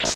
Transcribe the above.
What?